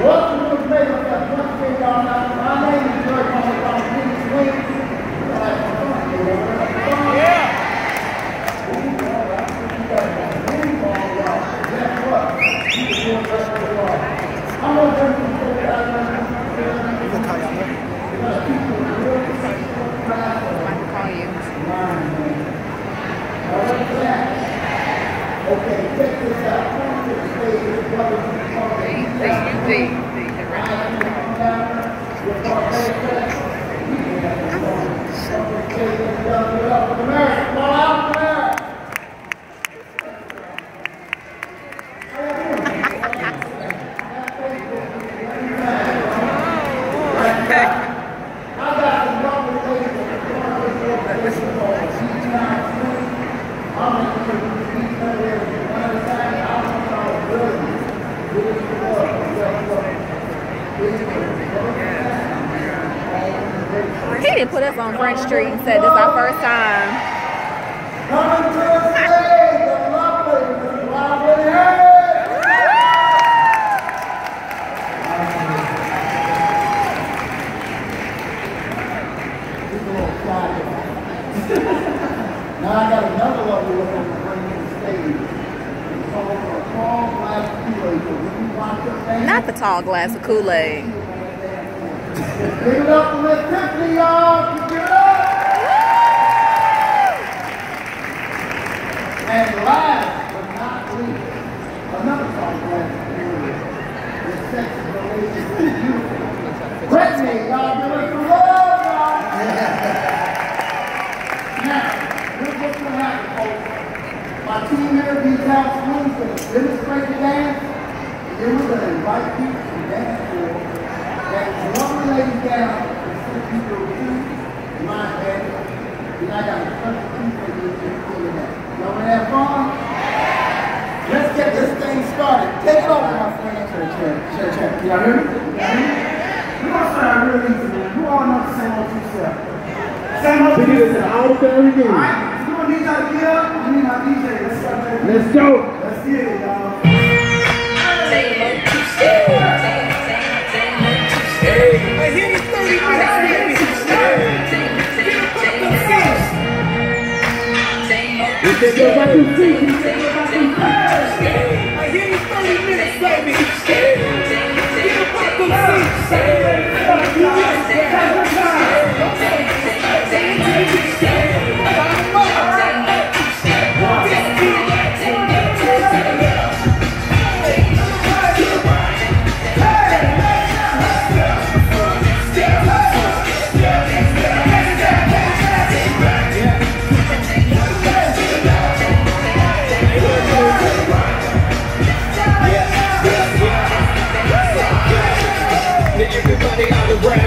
He didn't put us on French Street and said this our first time. Coming to the stage, the lovely Miss Robin Hayes. He's a little quiet. Now I got another lovely woman to bring to the stage. It's called a tall glass Kool-Aid. So when you watch her dance, Not the tall glass of Kool-Aid. Give it up for Miss Tiffany, y'all. Give it up. And last but not least, another song glass Kool-Aid. The sexy relationship is beautiful. Brittany, y'all give us some love, y'all. Now, here's what's going to happen, folks. My team here, these house rooms, going to demonstrate the dance. And then we're going to invite people to dance for that lady down and people to my bed. And I got a for you to feel that. Y'all want to have fun? Let's get this thing started. Take it over, my friend. Sure. Y'all hear me? Y'all hear me? We're going to real easy, man. You all know the same old two. Same old two. All very good. All right, we're going to need y'all to get up. I need my DJ. Let's that. Let's go. We can go back to see. Can go back to see. Now everybody out the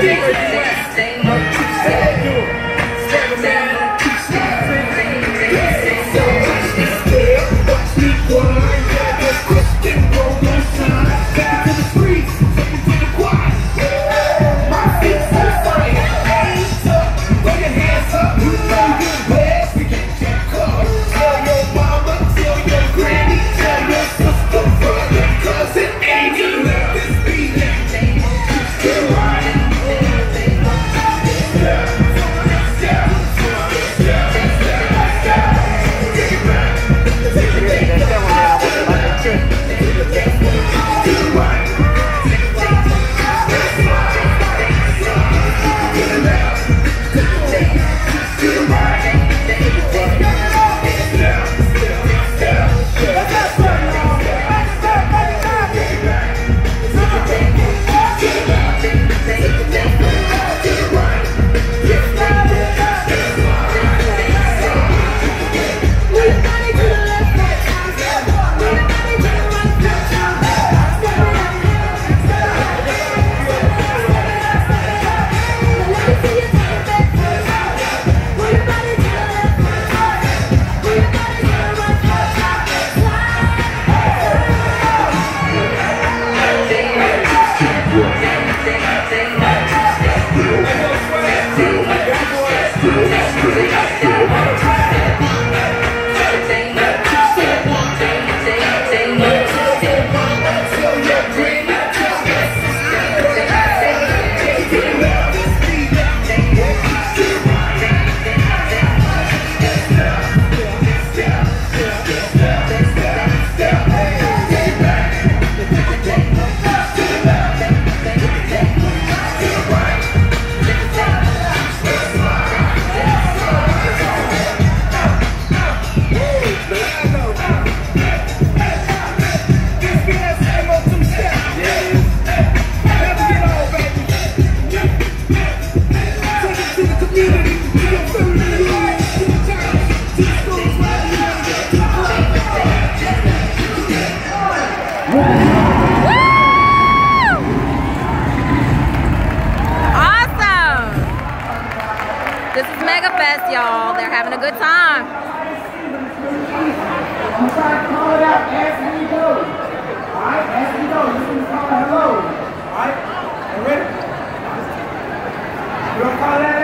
Cause it ain't enough. This beat sing, sing, sing. having a good time.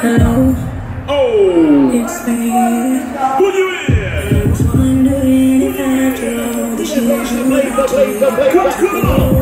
Hello. Oh. It's me. Who you is? I was wondering if after all these years you would come. Come, come on.